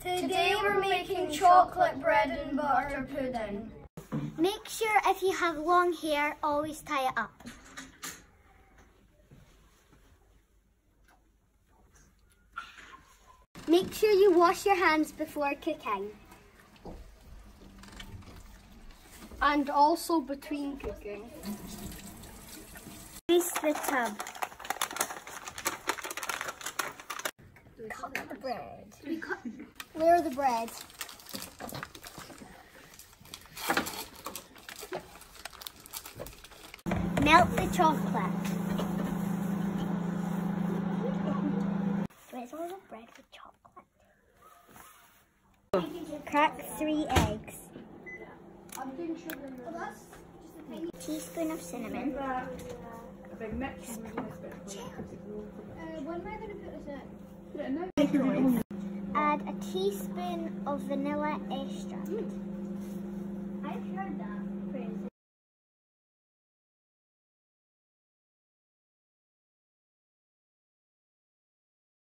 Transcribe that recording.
Today we're making chocolate bread and butter pudding. Make sure if you have long hair, always tie it up. Make sure you wash your hands before cooking. And also between cooking. Grease the tub. Cut the bread. Where are the bread? Melt the chocolate. Where's all the bread with chocolate? Crack three eggs. Teaspoon of cinnamon. Add a teaspoon of vanilla extract. I've heard that.